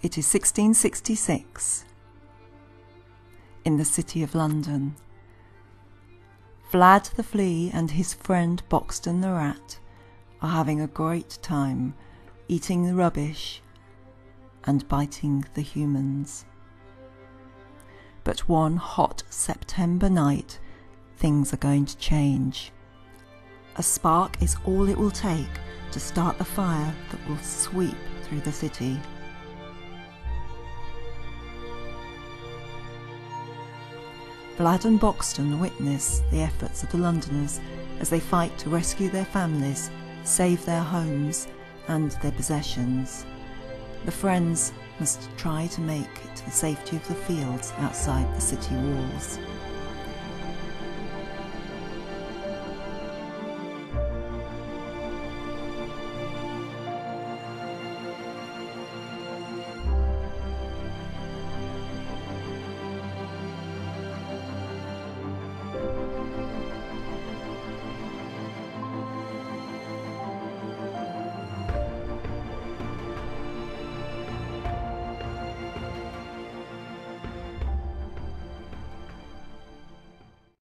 It is 1666 in the City of London. Vlad the Flea and his friend Boxton the Rat are having a great time eating the rubbish and biting the humans. But one hot September night, things are going to change. A spark is all it will take to start the fire that will sweep through the city. Vlad and Boxton witness the efforts of the Londoners as they fight to rescue their families, save their homes and their possessions. The friends must try to make it to the safety of the fields outside the city walls.